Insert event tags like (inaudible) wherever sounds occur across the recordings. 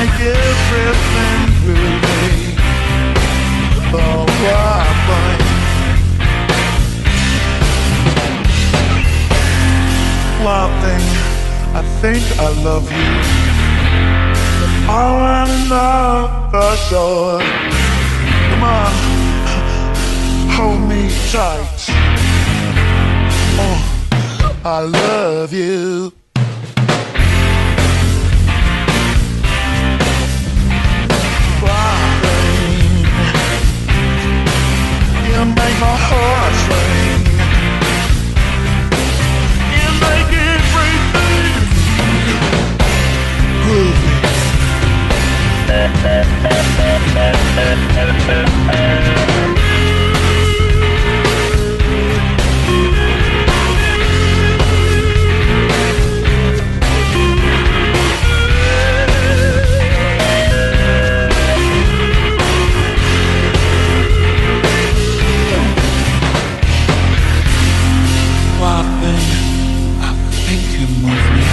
like everything oh, I think I love you. I wanna Come on, (sighs) hold me tight. Oh, I love you. You move me.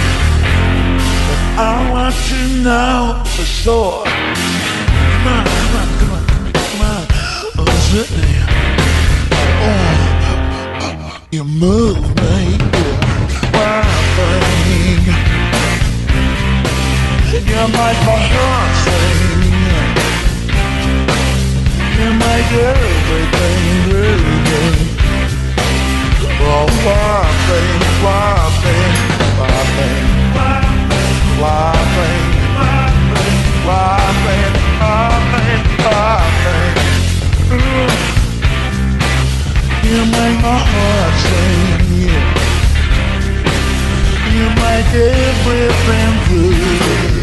But I want to know for sure. Come on, come on, come on, come on. Oh, me. Oh, you move me. Thing, you make my heart sing. You make everything You make my heart sing. You make everything good.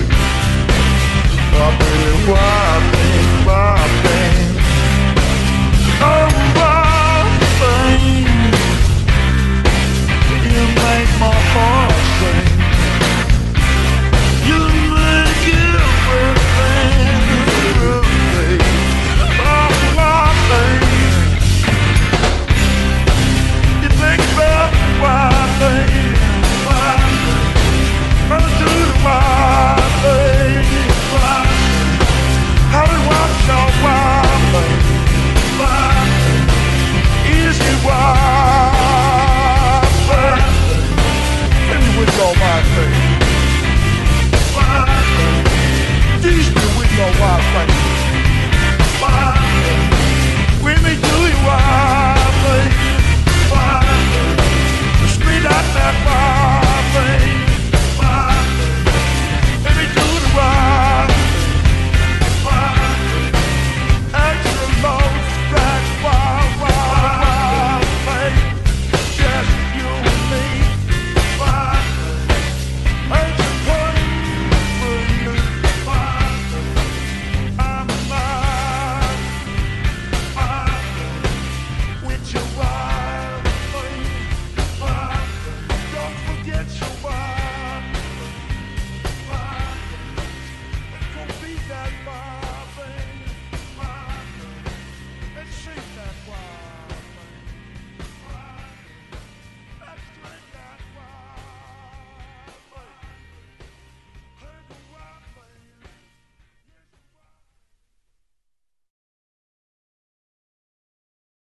wild thing.